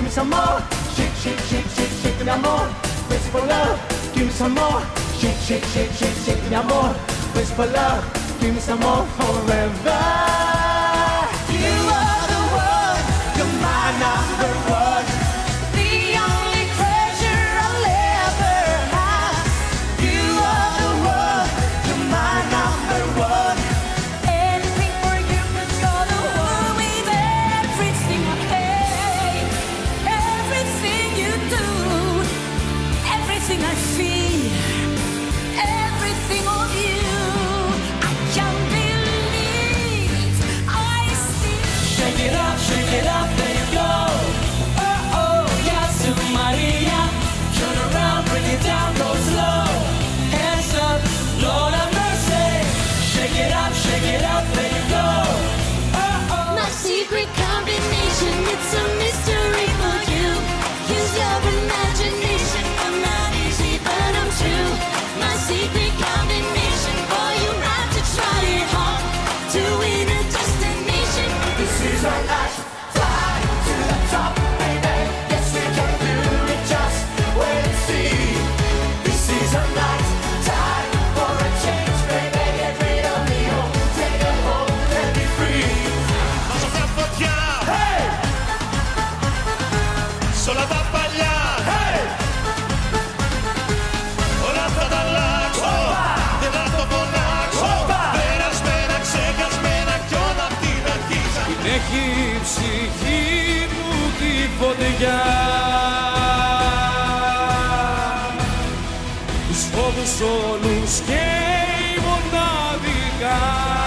give me some more. Shake, shake, shake, shake, shake me more. Crazy for love, give me some more. Shake, shake, shake, shake, shake me more. Crazy for love, give me some more forever. it up. Os Τους φόβους όλους και μοναδικά.